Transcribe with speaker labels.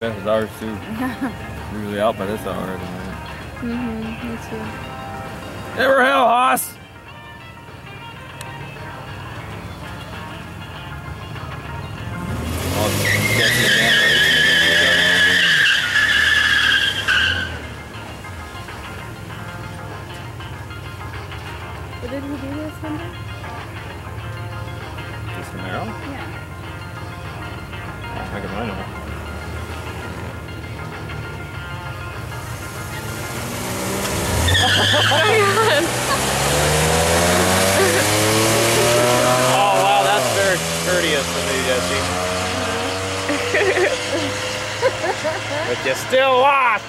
Speaker 1: Beth is ours too. Usually out by this hour.
Speaker 2: Mm-hmm, me too.
Speaker 1: Never hell, Hoss!
Speaker 2: What did he do this Sunday?
Speaker 1: This Camaro?
Speaker 2: Yeah.
Speaker 1: I can find it. Oh wow, that's very courteous of you, Jesse. but you still lost!